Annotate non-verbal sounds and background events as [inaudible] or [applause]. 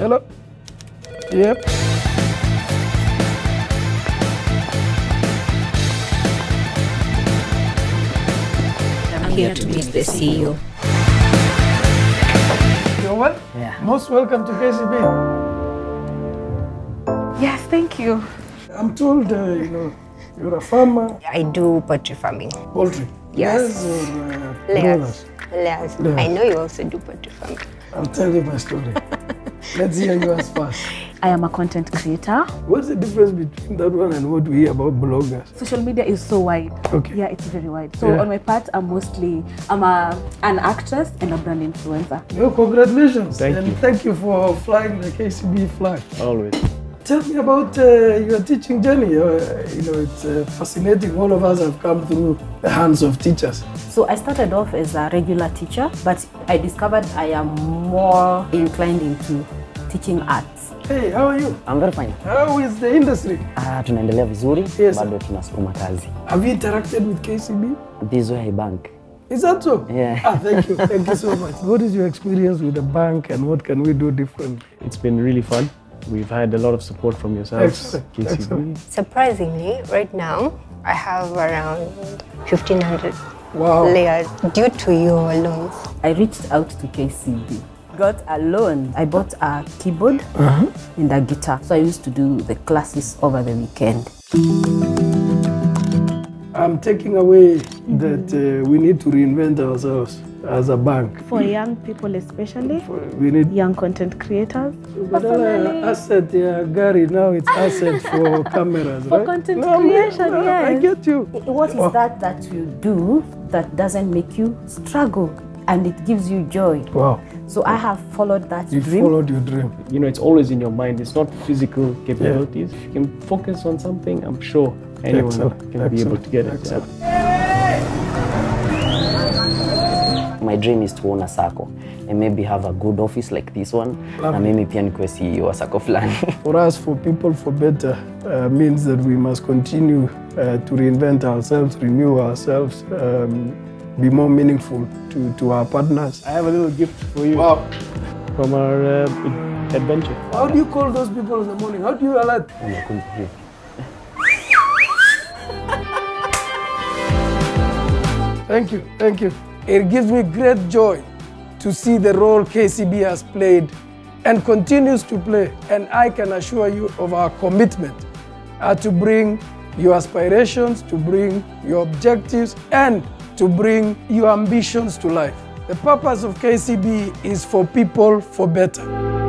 Hello? Yep. I'm here to meet the CEO. You're well? Yeah. Most welcome to KCB. Yes, thank you. I'm told, uh, you know, you're a farmer, I do poultry farming. poultry. Yes. Layers uh, Layers. Layers. Layers. I know you also do poultry farming. I'll tell you my story. [laughs] Let's hear yours first. I am a content creator. What's the difference between that one and what we hear about bloggers? Social media is so wide. Okay. Yeah, it's very wide. So Yeah. on my part, I'm mostly I'm a an actress and a brand influencer. Well, congratulations. Thank and you. thank you for flying the KCB flag. Always. Tell me about uh, your teaching journey. Uh, you know, it's uh, fascinating. All of us have come through the hands of teachers. So I started off as a regular teacher, but I discovered I am more inclined into teaching arts. Hey, how are you? I'm very fine. How is the industry? Ah, tunaendelea vizuri Yes. bado tunasukuma kazi. Have you interacted with KCB? This is where I bank. Is that so? Yeah. Ah, thank you. Thank you so [laughs] much. What is your experience with the bank and what can we do differently? It's been really fun. We've had a lot of support from yourselves, Excellent, KCB. excellent. Surprisingly, right now, I have around 1,500 Wow. layers due to your loans. I reached out to KCB, got a loan. I bought a keyboard and a guitar. So I used to do the classes over the weekend. I'm taking away that uh, we need to reinvent ourselves as a bank. for young people especially For- We need young content creators Badala ya asset ya gari now it's asset [laughs] for cameras, For right? content No, creation, no, I get you. What is Oh. that that you do that doesn't make you struggle and it gives you joy? Wow, So I have followed that you dream. You followed your dream. You know, it's always in your mind. It's not physical capabilities. If you can focus on something, I'm sure anyone Excellent, can be able to get it. excellent. My dream is to own a sacco and maybe have a good office like this one na Lovely. mimi pia nikuwe CEO wa sacco fulani. [laughs] For us, for people for better, uh, means that we must continue uh, to reinvent ourselves, renew ourselves, um, be more meaningful to, to our partners. I have a little gift for you Wow. from our uh, adventure. How do you call those people in the morning? How do you alert? Thank you, thank you. It gives me great joy to see the role KCB has played and continues to play. And I can assure you of our commitment uh, to bring your aspirations, to bring your objectives, and to bring your ambitions to life. The purpose of KCB is for people for better.